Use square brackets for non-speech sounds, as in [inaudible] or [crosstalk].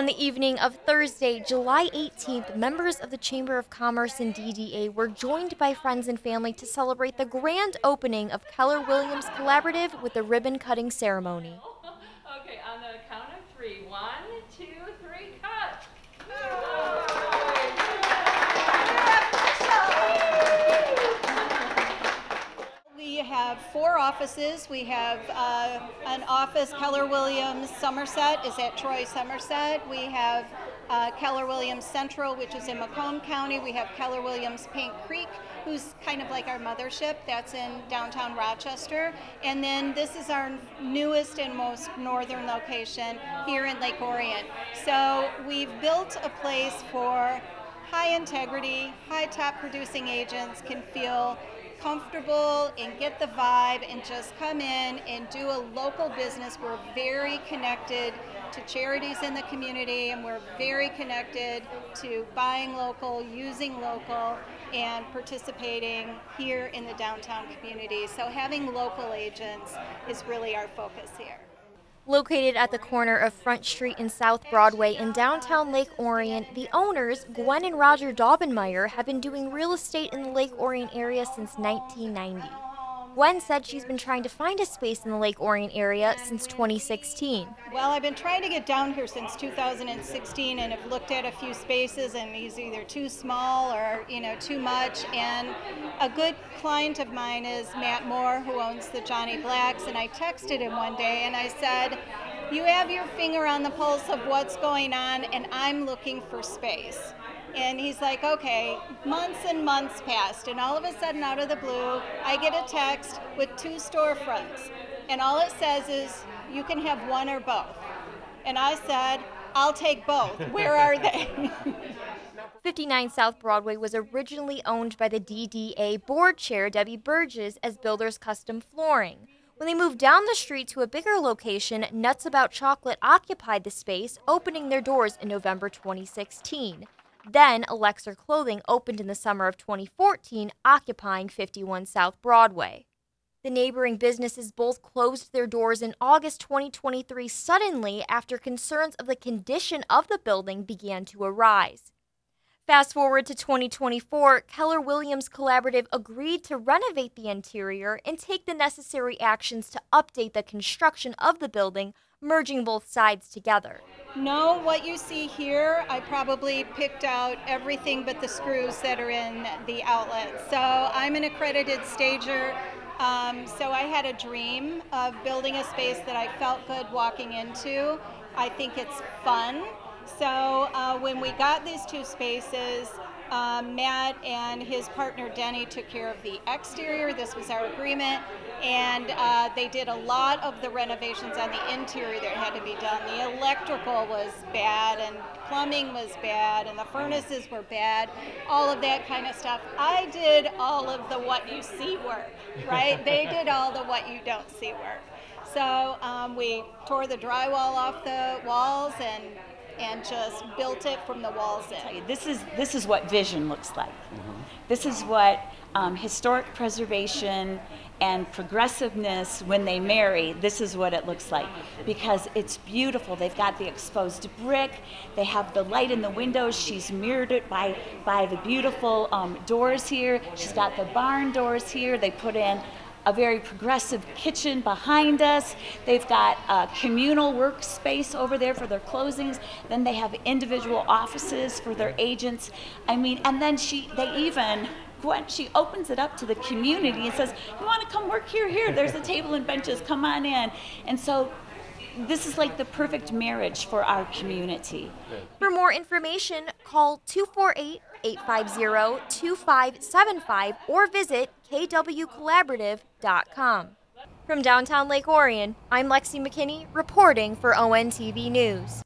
On the evening of Thursday, July 18th, members of the Chamber of Commerce and DDA were joined by friends and family to celebrate the grand opening of Keller Williams Collaborative with a ribbon cutting ceremony. [laughs] Okay, on the count of three. One, two, three, cut. We have four offices. We have uh, an office, Keller Williams Somerset is at Troy Somerset. We have uh, Keller Williams Central, which is in Macomb County. We have Keller Williams Paint Creek, who's kind of like our mothership. That's in downtown Rochester. And then this is our newest and most northern location here in Lake Orion. So we've built a place for high integrity, high top producing agents can feel comfortable and get the vibe and just come in and do a local business. We're very connected to charities in the community and we're very connected to buying local, using local, and participating here in the downtown community. So having local agents is really our focus here. Located at the corner of Front Street and South Broadway in downtown Lake Orion, the owners, Gwen and Roger Daubenmeyer, have been doing real estate in the Lake Orion area since 1990. Gwen said she's been trying to find a space in the Lake Orion area since 2016. Well, I've been trying to get down here since 2016 and have looked at a few spaces and these either too small or, you know, too much. And a good client of mine is Matt Moore, who owns the Johnny Blacks, and I texted him one day and I said, you have your finger on the pulse of what's going on and I'm looking for space. And he's like, okay, months and months passed, and all of a sudden, out of the blue, I get a text with two storefronts. And all it says is, you can have one or both. And I said, I'll take both. Where are they? [laughs] 59 South Broadway was originally owned by the DDA board chair Debbie Burgess as Builders Custom Flooring. When they moved down the street to a bigger location, Nuts About Chocolate occupied the space, opening their doors in November 2016. Then, Alexer Clothing opened in the summer of 2014, occupying 51 South Broadway. The neighboring businesses both closed their doors in August 2023 suddenly after concerns of the condition of the building began to arise. Fast forward to 2024, Keller Williams Collaborative agreed to renovate the interior and take the necessary actions to update the construction of the building merging both sides together. No, what you see here, I probably picked out everything but the screws that are in the outlet. So I'm an accredited stager. Um, so I had a dream of building a space that I felt good walking into. I think it's fun. So uh, when we got these two spaces, um, Matt and his partner Denny took care of the exterior. This was our agreement. And uh, they did a lot of the renovations on the interior that had to be done. The electrical was bad, and plumbing was bad, and the furnaces were bad, all of that kind of stuff. I did all of the what you see work, right? [laughs] they did all the what you don't see work. So um, we tore the drywall off the walls and and just built it from the walls in. This is this is what vision looks like. Mm-hmm. This is what um, historic preservation and progressiveness when they marry this is what it looks like because it's beautiful they've got the exposed brick they have the light in the windows she's mirrored it by by the beautiful um, doors here she's got the barn doors here they put in a very progressive kitchen behind us. They've got a communal workspace over there for their closings. Then they have individual offices for their agents. I mean, and then she, they even, Gwen, she opens it up to the community and says, you want to come work here? Here, there's a table and benches, come on in. And so this is like the perfect marriage for our community. For more information, call 248 850 2575 or visit kwcollaborative.com. From downtown Lake Orion, I'm Lexi McKinney reporting for ONTV News.